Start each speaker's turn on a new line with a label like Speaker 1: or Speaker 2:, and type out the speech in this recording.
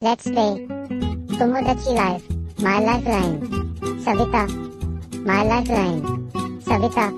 Speaker 1: Let's play. Tomodachi Life. My Lifeline. Savita. My Lifeline. Savita.